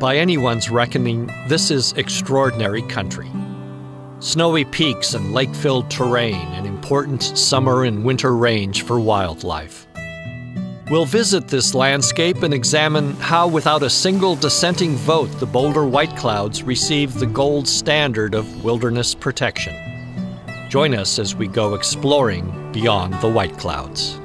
By anyone's reckoning, this is extraordinary country. Snowy peaks and lake filled terrain, an important summer and winter range for wildlife. We'll visit this landscape and examine how, without a single dissenting vote, the Boulder White Clouds receive the gold standard of wilderness protection. Join us as we go exploring beyond the White Clouds.